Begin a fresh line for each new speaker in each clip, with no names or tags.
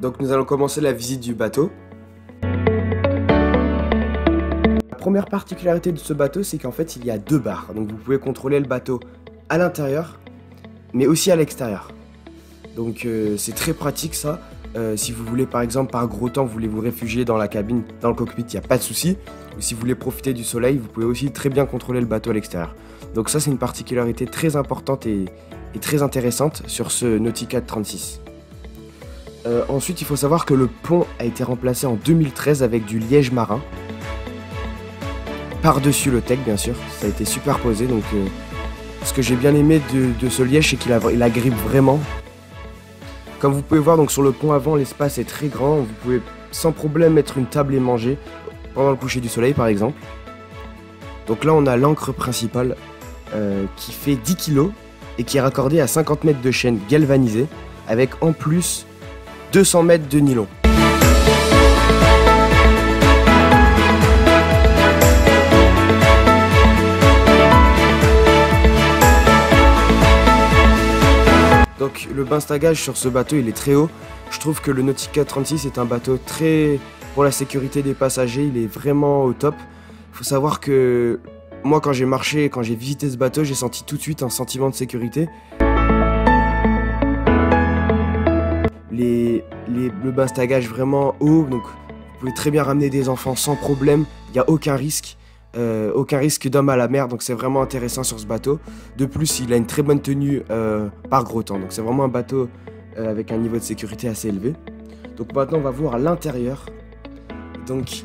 Donc nous allons commencer la visite du bateau. La première particularité de ce bateau, c'est qu'en fait il y a deux barres. Donc vous pouvez contrôler le bateau à l'intérieur, mais aussi à l'extérieur. Donc euh, c'est très pratique ça. Euh, si vous voulez par exemple par gros temps, vous voulez vous réfugier dans la cabine, dans le cockpit, il n'y a pas de souci. Ou si vous voulez profiter du soleil, vous pouvez aussi très bien contrôler le bateau à l'extérieur. Donc ça c'est une particularité très importante et, très intéressante sur ce Nautica 36. Euh, ensuite il faut savoir que le pont a été remplacé en 2013 avec du liège marin. Par-dessus le tech bien sûr, ça a été superposé donc euh, ce que j'ai bien aimé de, ce liège c'est qu'il il agrippe vraiment. Comme vous pouvez voir donc sur le pont avant l'espace est très grand, vous pouvez sans problème mettre une table et manger pendant le coucher du soleil par exemple. Donc là on a l'encre principale euh, qui fait 10 kg et qui est raccordée à 50 mètres de chaîne galvanisée avec en plus 200 mètres de nylon. Donc le bain stagage sur ce bateau il est très haut. Je trouve que le Nautica 36 est un bateau très pour la sécurité des passagers, il est vraiment au top. Faut savoir que moi, quand j'ai marché, quand j'ai visité ce bateau, j'ai senti tout de suite un sentiment de sécurité. Les, les, le bastagage vraiment haut, donc vous pouvez très bien ramener des enfants sans problème, il n'y a aucun risque. Euh, aucun risque d'homme à la mer, donc c'est vraiment intéressant sur ce bateau. De plus, il a une très bonne tenue euh, par gros temps, donc c'est vraiment un bateau euh, avec un niveau de sécurité assez élevé. Donc maintenant, on va voir l'intérieur. Donc,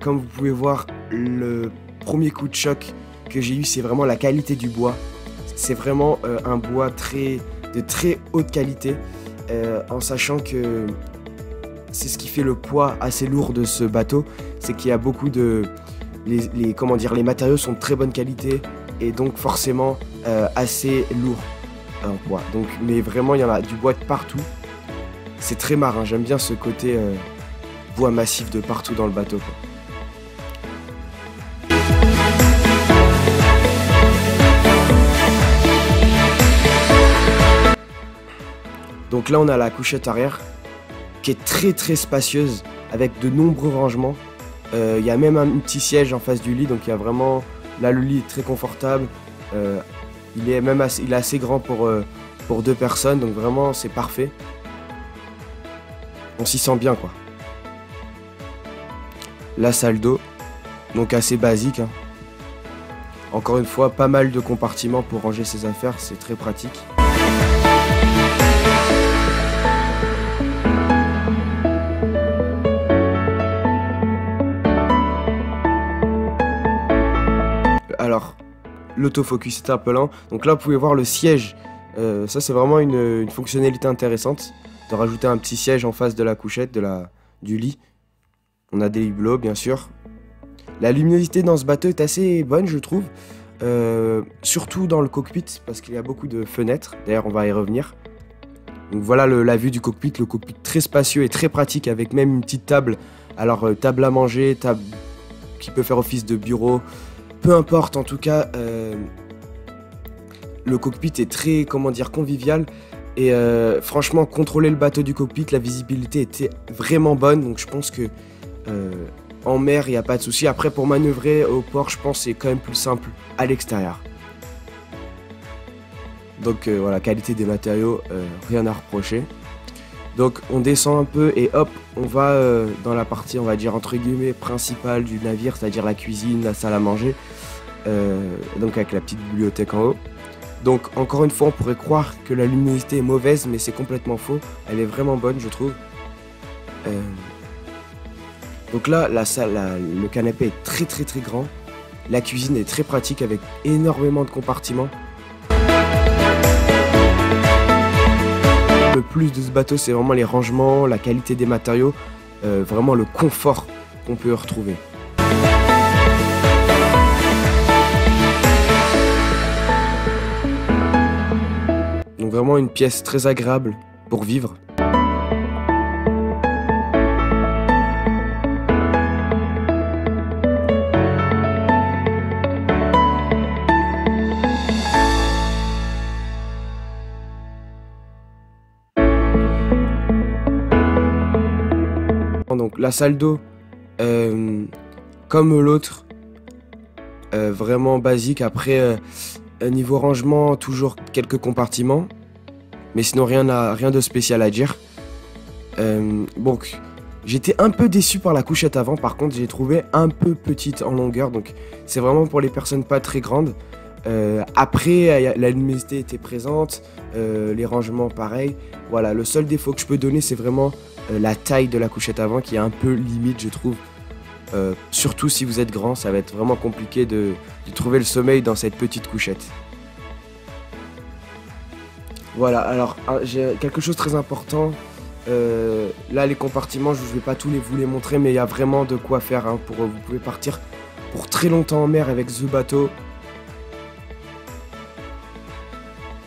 comme vous pouvez voir, le premier coup de choc que j'ai eu, c'est vraiment la qualité du bois. C'est vraiment un bois très, de très haute qualité, euh, en sachant que c'est ce qui fait le poids assez lourd de ce bateau, c'est qu'il y a beaucoup de, les, comment dire, les matériaux sont de très bonne qualité et donc forcément euh, assez lourd en poids. Donc, mais vraiment, il y en a du bois de partout. C'est très marin. J'aime bien ce côté bois massif de partout dans le bateau. Donc là, on a la couchette arrière qui est très très spacieuse avec de nombreux rangements. Euh, il y a même un petit siège en face du lit, donc il y a vraiment. Là, le lit est très confortable. Euh, il est même assez, grand pour, euh, pour deux personnes, donc vraiment c'est parfait. On s'y sent bien quoi. La salle d'eau, donc assez basique. Hein. Encore une fois, pas mal de compartiments pour ranger ses affaires, c'est très pratique. L'autofocus peu lent. Donc là, vous pouvez voir le siège. Euh, ça, c'est vraiment une, fonctionnalité intéressante de rajouter un petit siège en face de la couchette, du lit. On a des hublots, bien sûr. La luminosité dans ce bateau est assez bonne, je trouve. Euh, surtout dans le cockpit, parce qu'il y a beaucoup de fenêtres. D'ailleurs, on va y revenir. Donc voilà la vue du cockpit, le cockpit très spacieux et très pratique, avec même une petite table. Alors, euh, table à manger, table qui peut faire office de bureau, peu importe, en tout cas, euh, le cockpit est très, comment dire, convivial. Et euh, franchement, contrôler le bateau du cockpit, la visibilité était vraiment bonne. Donc je pense que euh, en mer, il n'y a pas de souci. Après, pour manœuvrer au port, je pense que c'est quand même plus simple à l'extérieur. Donc voilà, qualité des matériaux, rien à reprocher. Donc on descend un peu et hop, on va euh, dans la partie, on va dire entre guillemets, principale du navire, c'est-à-dire la cuisine, la salle à manger, euh, donc avec la petite bibliothèque en haut. Donc encore une fois, on pourrait croire que la luminosité est mauvaise, mais c'est complètement faux. Elle est vraiment bonne, je trouve. Euh, donc là, la salle, le canapé est très très très grand. La cuisine est très pratique avec énormément de compartiments. Le plus de ce bateau, c'est vraiment les rangements, la qualité des matériaux, euh, vraiment le confort qu'on peut retrouver. Donc vraiment une pièce très agréable pour vivre. La salle d'eau, euh, comme l'autre, euh, vraiment basique. Après, niveau rangement, toujours quelques compartiments. Mais sinon, rien, rien de spécial à dire. donc, j'étais un peu déçu par la couchette avant. Par contre, j'ai trouvé un peu petite en longueur. Donc, c'est vraiment pour les personnes pas très grandes. Euh, après, la luminosité était présente, euh, les rangements pareil. Voilà, le seul défaut que je peux donner, c'est vraiment euh, la taille de la couchette avant qui est un peu limite, je trouve. surtout si vous êtes grand, ça va être vraiment compliqué de, trouver le sommeil dans cette petite couchette. Voilà, alors j'ai quelque chose de très important. là, les compartiments, je ne vais pas tous les vous les montrer, mais il y a vraiment de quoi faire. Hein, pour, vous pouvez partir pour très longtemps en mer avec ce bateau.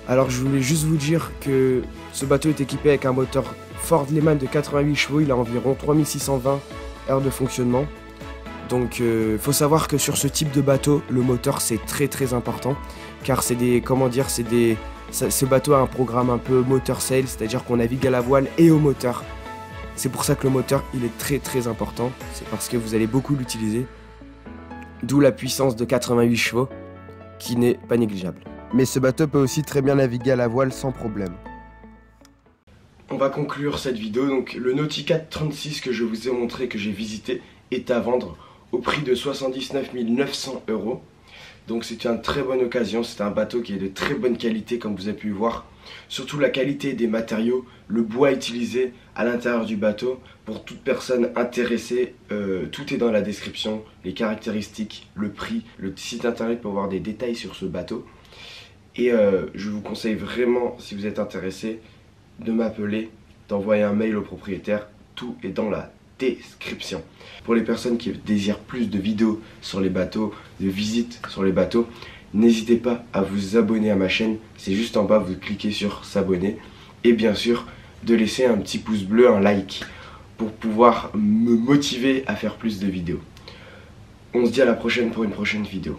Alors je voulais juste vous dire que ce bateau est équipé avec un moteur Ford Lehman de 88 chevaux, il a environ 3620 heures de fonctionnement. Donc il euh, faut savoir que sur ce type de bateau, le moteur c'est très très important car c'est des comment dire, c'est des ce bateau a un programme un peu moteur sail, c'est-à-dire qu'on navigue à la voile et au moteur. C'est pour ça que le moteur il est très très important, c'est parce que vous allez beaucoup l'utiliser. D'où la puissance de 88 chevaux qui n'est pas négligeable
mais ce bateau peut aussi très bien naviguer à la voile sans problème.
On va conclure cette vidéo. Donc le Nautica 36 que je vous ai montré, que j'ai visité, est à vendre au prix de 79 900 euros. Donc c'est une très bonne occasion, c'est un bateau qui est de très bonne qualité comme vous avez pu voir. Surtout la qualité des matériaux, le bois utilisé à l'intérieur du bateau. Pour toute personne intéressée, euh, tout est dans la description, les caractéristiques, le prix, le site internet pour voir des détails sur ce bateau. Et euh, je vous conseille vraiment, si vous êtes intéressé, de m'appeler, d'envoyer un mail au propriétaire. Tout est dans la description. Pour les personnes qui désirent plus de vidéos sur les bateaux, de visites sur les bateaux, n'hésitez pas à vous abonner à ma chaîne. C'est juste en bas, vous cliquez sur s'abonner. Et bien sûr, de laisser un petit pouce bleu, un like, pour pouvoir me motiver à faire plus de vidéos. On se dit à la prochaine pour une prochaine vidéo.